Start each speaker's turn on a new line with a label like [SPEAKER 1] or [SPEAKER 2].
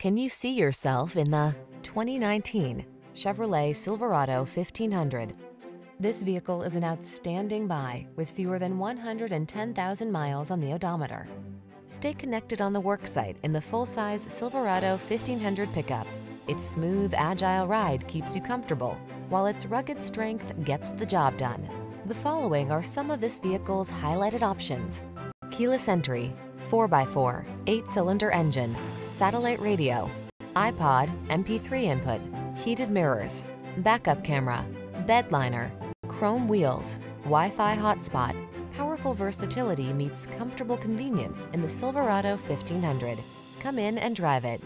[SPEAKER 1] Can you see yourself in the 2019 Chevrolet Silverado 1500? This vehicle is an outstanding buy with fewer than 110,000 miles on the odometer. Stay connected on the worksite in the full-size Silverado 1500 pickup. Its smooth, agile ride keeps you comfortable, while its rugged strength gets the job done. The following are some of this vehicle's highlighted options. Keyless entry, 4x4, 8-cylinder engine, satellite radio, iPod, MP3 input, heated mirrors, backup camera, bed liner, chrome wheels, Wi-Fi hotspot. Powerful versatility meets comfortable convenience in the Silverado 1500. Come in and drive it.